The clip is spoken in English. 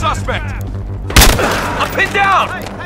suspect! I'm pinned down!